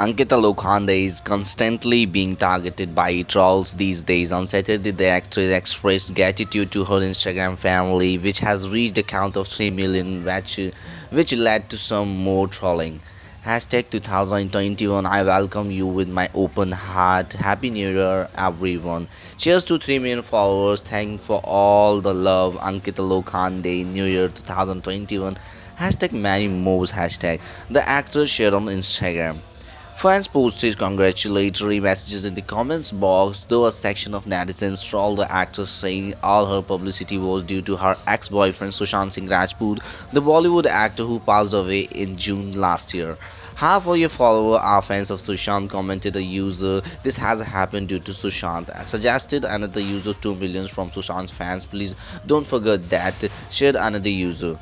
Ankita Lokhande is constantly being targeted by trolls these days. On Saturday, the actress expressed gratitude to her Instagram family, which has reached a count of 3 million, which, which led to some more trolling. Hashtag 2021 I welcome you with my open heart. Happy New Year, everyone. Cheers to 3 million followers. Thank for all the love. Ankita Lokhande, New Year 2021. Hashtag many more hashtag. The actress shared on Instagram. Fans posted congratulatory messages in the comments box, though a section of netizens trolled the actress saying all her publicity was due to her ex-boyfriend Sushant Singh Rajput, the Bollywood actor who passed away in June last year. Half of your followers are fans of Sushant, commented a user. This has happened due to Sushant. Suggested another user 2 millions from Sushant's fans. Please don't forget that, shared another user.